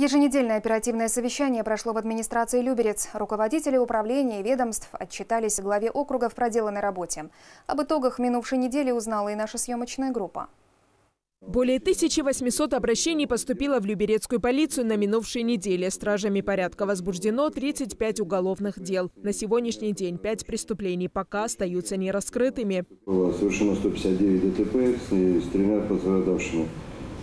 Еженедельное оперативное совещание прошло в администрации Люберец. Руководители управления и ведомств отчитались главе округа в проделанной работе. Об итогах минувшей недели узнала и наша съемочная группа. Более 1800 обращений поступило в Люберецкую полицию на минувшей неделе. Стражами порядка возбуждено 35 уголовных дел. На сегодняшний день 5 преступлений пока остаются нераскрытыми. Было совершено 159 ДТП с, тремя пострадавшими.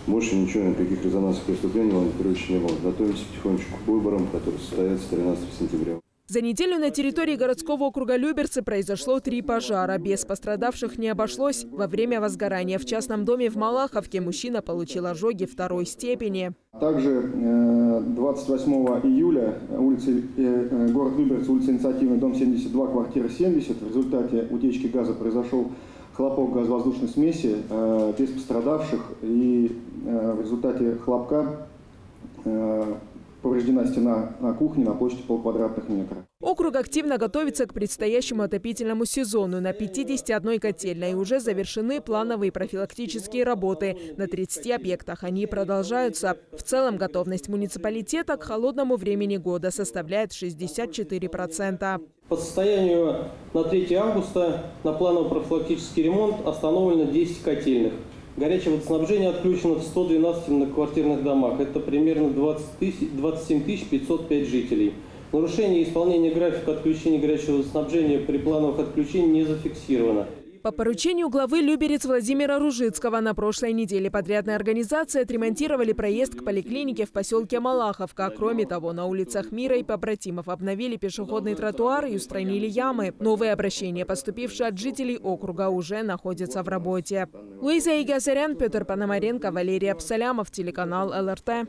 Больше ничего, никаких резонансных преступлений Владимир Петрович не было. Готовимся потихонечку к выборам, которые состоятся 13 сентября. За неделю на территории городского округа Люберцы произошло три пожара. Без пострадавших не обошлось. Во время возгорания в частном доме в Малаховке мужчина получил ожоги второй степени. Также 28 э, июля улица, э, э, город Люберцы, улица Инициативный, дом 72, квартира 70. В результате утечки газа произошел хлопок газовоздушной смеси без пострадавших. И в результате хлопка повреждена стена на кухне на площади полквадратных метра. Округ активно готовится к предстоящему отопительному сезону. На 51 котельной уже завершены плановые профилактические работы. На 30 объектах они продолжаются. В целом готовность муниципалитета к холодному времени года составляет 64%. По состоянию на 3 августа на плановый профилактический ремонт остановлено 10 котельных. Горячее водоснабжение отключено в 112 многоквартирных домах. Это примерно 20 тысяч, 27 505 жителей. Нарушение исполнения графика отключения горячего водоснабжения при плановых отключениях не зафиксировано. По поручению главы Люберец Владимира Ружицкого на прошлой неделе подрядная организация отремонтировали проезд к поликлинике в поселке Малаховка. Кроме того, на улицах Мира и Побратимов обновили пешеходный тротуар и устранили ямы. Новые обращения, поступившие от жителей округа, уже находятся в работе. Луиза Игасарян, Петр Пономаренко, Валерий Абсалямов, телеканал ЛРТ.